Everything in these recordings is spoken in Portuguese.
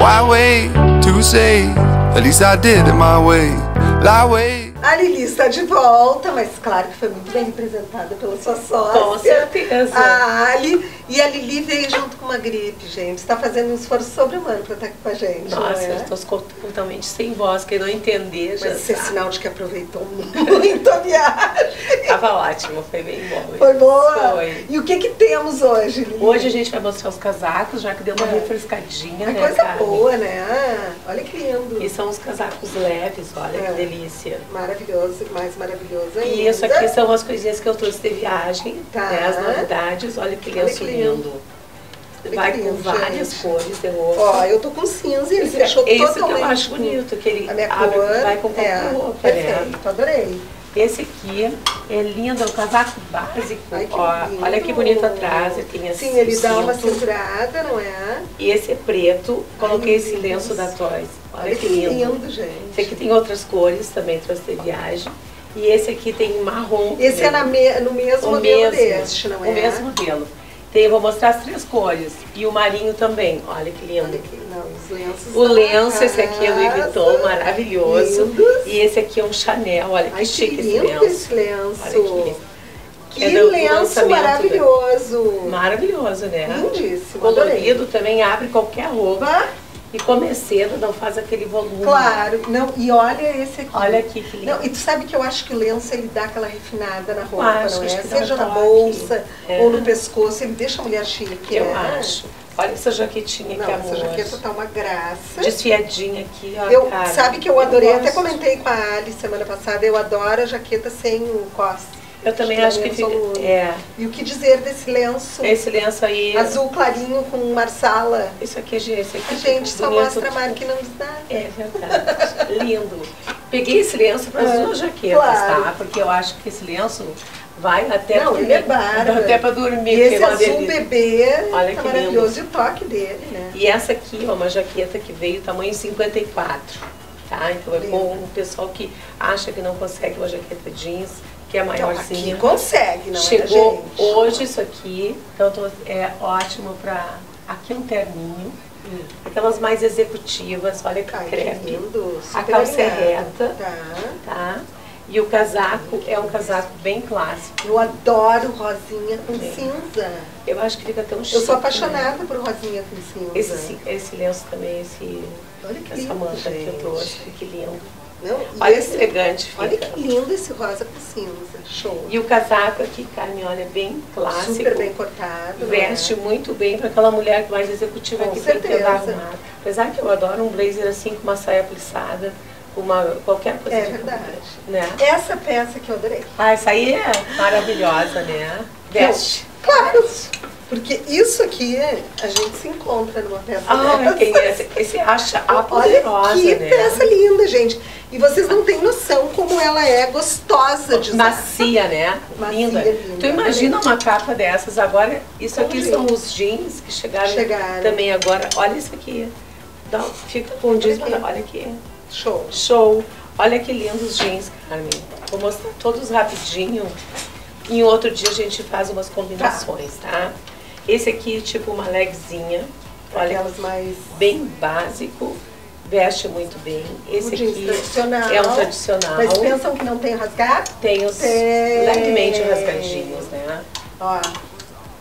Why wait to say? At least I did it my way. Lie wait. A Lili está de volta, mas claro que foi muito bem representada pela sua sócia. Com certeza. A Ali. E a Lili veio junto com uma gripe, gente. Está fazendo um esforço sobre-humano para estar aqui com a gente. Nossa, é? eu estou totalmente sem voz, quem não entender já Mas isso é sinal de que aproveitou muito a viagem. Tava ótimo, foi bem bom. Foi boa? Foi. E o que que temos hoje, Lili? Hoje a gente vai mostrar os casacos, já que deu uma É. refrescadinha, Uma né, coisa Carmen? boa, né? Ah, Olha que lindo. E são os casacos leves, olha É. que delícia. Maravilhoso, mais maravilhoso ainda. E isso aqui são as coisinhas que eu trouxe de viagem, Tá. né, as novidades. Olha que lenço que lindo. que Vai com várias gente. cores de roupa. Ó, eu tô com cinza e ele Esse, fechou que totalmente. eu acho bonito, que ele A minha abre, cor. vai com qualquer é, roupa, né? perfeito, adorei. Esse aqui é lindo, é um casaco básico. Ai, Ó, lindo. olha que bonito atrás, tem Sim, ele dá uma cinto. cinturada, não é? E esse é preto, coloquei Ai, esse lenço da Toys. Olha, Olha que lindo. gente. Esse aqui tem outras cores, também trouxe de viagem. E esse aqui tem marrom. Esse é também. na me- no mesmo o modelo mesmo, deste, não é? O mesmo modelo. Tem, eu vou mostrar as três cores. E o marinho também. Olha que lindo. Olha aqui, não, os lenços. O lenço, esse aqui é Louis. Vuitton, maravilhoso. Lindos. E esse aqui é um Chanel, olha que Ai, que chique esse lindo lenço. esse lenço. Olha que, Que É do lenço né? maravilhoso. maravilhoso, né? Lindíssimo, adorei. Colorido também abre qualquer roupa. Vá? E come cedo, não faz aquele volume. Claro, não, e olha esse aqui. Olha aqui que lindo. Não, e tu sabe que eu acho que o lenço ele dá aquela refinada na roupa, acho, não é? Seja na bolsa É. ou no pescoço, ele deixa a mulher chique, Eu né? acho. Olha essa jaquetinha Não, que essa amor. jaqueta tá uma graça. Desfiadinha aqui, ó. Eu, cara. sabe que eu adorei, até gosto. comentei com a Ali semana passada, eu adoro a jaqueta sem o cos. Eu também que é acho que fica. É. E o que dizer desse lenço Esse lenço aí. azul clarinho com marsala? Isso aqui, gente. Esse aqui A gente fica só bonito. mostra a marca e não diz nada. É verdade. Lindo. Peguei esse lenço para as Ah, duas jaquetas, claro. tá? Porque eu acho que esse lenço vai até Não, pra ele é dormir. bárbaro. Até para dormir. E esse é uma azul delícia. bebê Olha tá que maravilhoso. E o toque dele, né? E essa aqui, ó, uma jaqueta que veio tamanho 54, tá? Então é Lindo. bom o pessoal que acha que não consegue uma jaqueta jeans, que é Então, maiorzinha. consegue, não Chegou é, gente? hoje isso aqui, então tô- é ótimo pra... Aqui é um terninho, aquelas mais executivas, olha que Ai, que crepe. lindo. A calça é reta. Tá. tá? E o casaco é um casaco bem clássico. Eu adoro rosinha com É. cinza. Eu acho que fica tão chique. Eu sou né? apaixonada por rosinha com cinza. Esse, esse lenço também, esse, Olha que essa lindo, manta que eu gente. trouxe, que lindo. Não, Olha que esse- elegante fica. Olha que lindo esse rosa com cinza. Show. E o casaco aqui, Carmen, olha, bem clássico. Super bem cortado. Veste é? muito bem para aquela mulher mais executiva Com que tem que certeza. andar arrumada. Apesar que eu adoro um blazer assim com uma saia plissada, uma, qualquer coisa É de verdade. né? Essa peça que eu adorei. Ah, essa aí é maravilhosa, né? Veste. Claro. Porque isso aqui a gente se encontra numa peça Ah, quem é? Esse- Esse acha a Olha poderosa, que né? peça linda, gente. E vocês não têm noção como ela é gostosa de usar. Macia, né? Macia, linda. linda. Tu imagina uma capa dessas agora? Isso aqui são os jeans que chegaram, Chegaram. também agora. Olha isso aqui. Dá- fica com jeans, aqui. mas olha aqui. Show. Show. Olha que lindos jeans, Carmen. Vou mostrar todos rapidinho. Em outro dia a gente faz umas combinações, tá? Esse aqui, tipo uma legzinha. Olha, Aquelas mais bem básico. Veste muito bem. Esse aqui é um tradicional. Mas pensam que não tem rasgado? Tem os Tem. levemente rasgadinhos, né? Ó,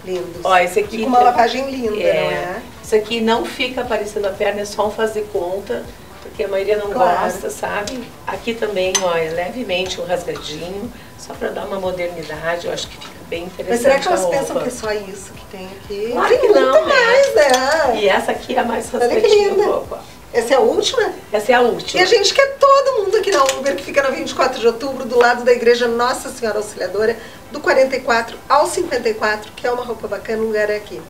lindos. Ó, esse aqui E com uma lavagem linda, não É, é? Isso aqui não fica aparecendo a perna, é só um fazer conta, porque a maioria não Claro. gosta, sabe? Aqui também, ó, é levemente um rasgadinho, só para dar uma modernidade, eu acho que fica bem interessante Mas será que elas pensam que é só isso que tem aqui? Claro tem que não, muito né? mais, né? E essa aqui é a mais rasgadinha um linda. pouco. ó. Essa é a última? Essa é a E última. a gente quer todo mundo aqui na Uber, que fica na 24 de outubro, do lado da igreja Nossa Senhora Auxiliadora, do 44 ao 54, que é uma roupa bacana, o lugar é aqui.